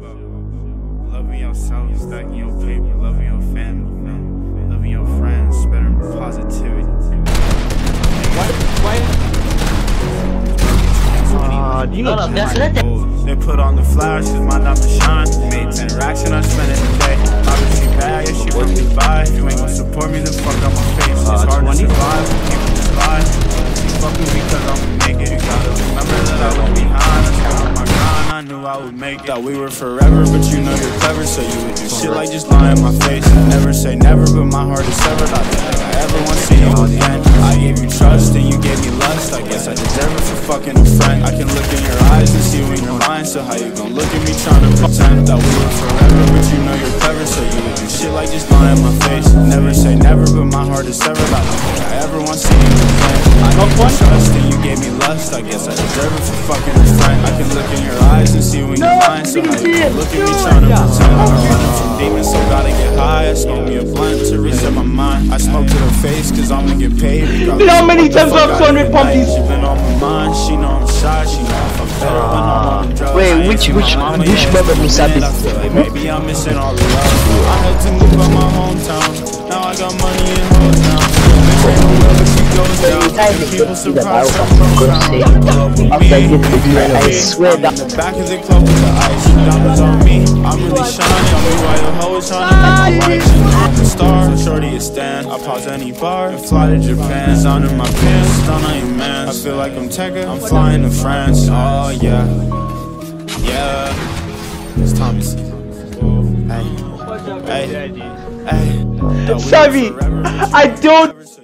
Loving yourself, stacking your paper, loving your family, loving your friends, spreading positivity. Uh, do you know that's it. They put on the flowers, cause my diamond shine. Made 10 racks and I spent it today. Obviously bad, yeah, she from Dubai. If you ain't gonna support me, then fuck up my face. It's Uh, hard 20? to survive knew I would make it. Thought we were forever, but you know you're clever, so you would do shit like just lie in my face. I Never say never, but my heart is severed. I don't think I ever want to see you again. I gave you trust and you gave me lust. I guess I deserve it for fucking a friend. I can look in your eyes and see when you're lying. So how you gon' look at me trying to pretend that we were forever, but you know like just lie in my face. Never say never, but my heart is severed. I don't think I ever want to see you again. I gave you trust and you gave me lust. I guess I deserve it for fucking a friend. I can look in your eyes and see when you're lying. So how you gon' look at me trying to pretend I'm running from demons, so gotta get high. I smoke me a blunt to reset my mind. I smoke to her face, cause I'ma get paid. Know how many times I've Fuck shown out it pump every these- night. She been on my mind, she know I'm shy, she know I'm better when I'm on the drugs. I which- which- which brother it's Miss been a Abby? minute, I feel like maybe I'm missing all the love. I had to move out my hometown, now I got money in hoes now. This ain't no love, she goes down. People surprised I'm from After I swear that the back of the club with the ice. Diamonds on me. I'm really shining. Tell me why your hoe is trying to make my wife. I'm star. Shorty is stand. I pause any bar and fly to Japan. Design in my pants. Stun on your man. I feel like I'm Tekka. I'm flying to France. Oh yeah. Yeah. It's Tommy Hey. Hey. Hey. Thought Savvy, forever, but you I don't